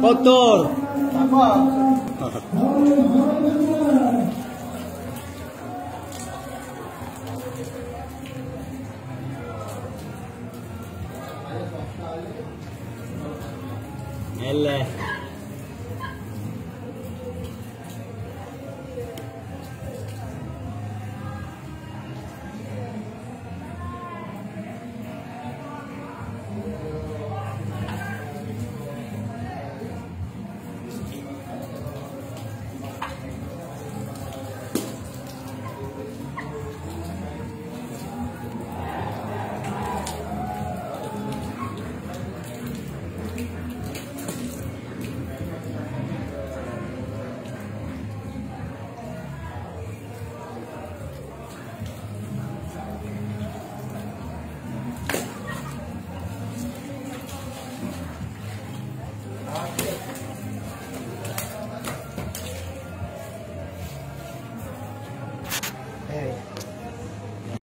Kotor. Apa? Eleh. Hey.